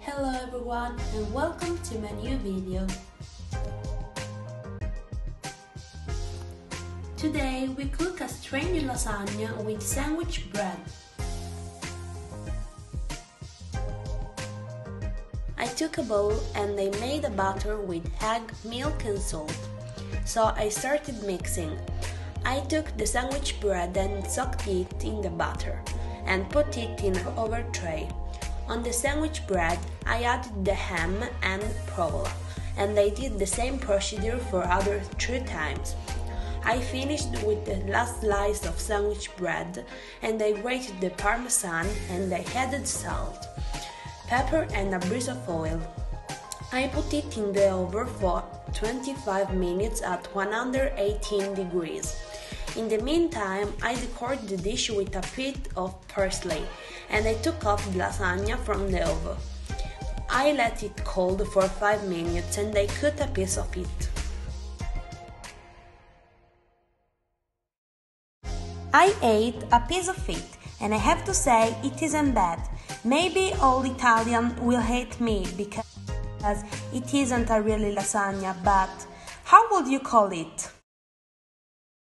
Hello everyone and welcome to my new video. Today we cook a strange lasagna with sandwich bread. I took a bowl and I made a batter with egg, milk and salt. So I started mixing. I took the sandwich bread and soaked it in the butter and put it in an over tray. On the sandwich bread, I added the ham and provola, and I did the same procedure for other three times. I finished with the last slice of sandwich bread and I grated the parmesan and I added salt, pepper and a breeze of oil. I put it in the oven for 25 minutes at 118 degrees. In the meantime, I decorated the dish with a bit of parsley and I took off the lasagna from the oven. I let it cold for 5 minutes and I cut a piece of it. I ate a piece of it and I have to say it isn't bad. Maybe all Italian will hate me because it isn't a really lasagna, but how would you call it?